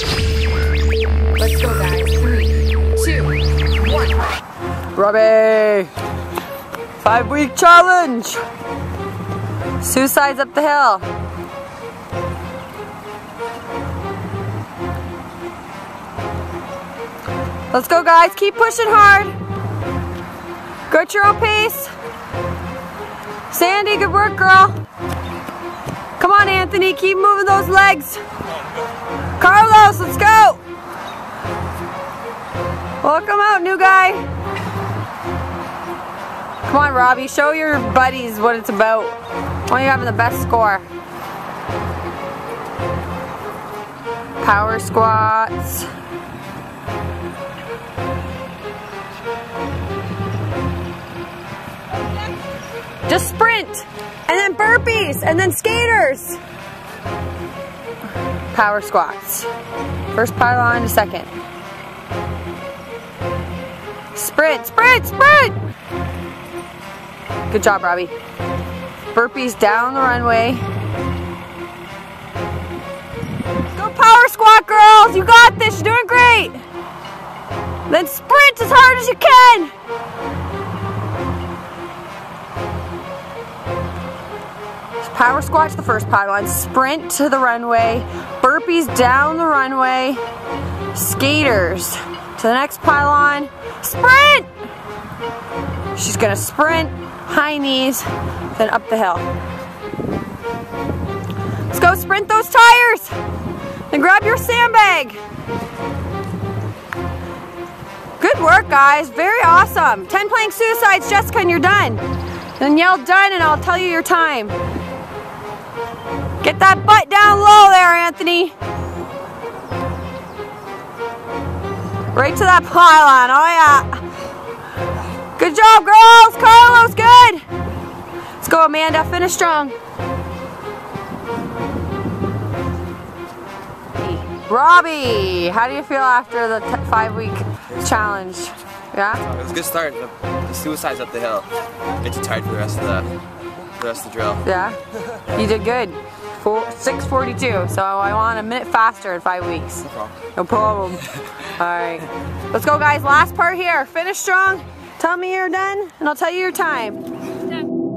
Let's go, guys. Three, two, one. Robbie! Five week challenge! Suicides up the hill. Let's go guys, keep pushing hard. Go at your own pace. Sandy, good work girl. Come on Anthony, keep moving those legs. Carlos, let's go. Welcome out, new guy. Come on, Robbie, show your buddies what it's about. Why are you having the best score? Power squats. Just sprint, and then burpees, and then skaters. Power squats. First pylon to second. Sprint, sprint, sprint! Good job, Robbie. Burpees down the runway. Go power squat, girls! You got this, Power squat to the first pylon, sprint to the runway, burpees down the runway, skaters to the next pylon, sprint! She's gonna sprint, high knees, then up the hill. Let's go sprint those tires! Then grab your sandbag. Good work, guys. Very awesome. 10 plank suicides, Jessica, and you're done. Then yell done and I'll tell you your time. Get that butt down low there, Anthony. Right to that pylon, oh yeah. Good job, girls. Carlos, good. Let's go, Amanda. Finish strong. Robbie, how do you feel after the five-week challenge? Yeah? It was a good start. The, the suicides up the hill. Get you tired for the rest of the, the rest of the drill. Yeah? You did good. 642, so I want a minute faster in five weeks. No problem. No problem. All right. Let's go, guys. Last part here. Finish strong. Tell me you're done, and I'll tell you your time.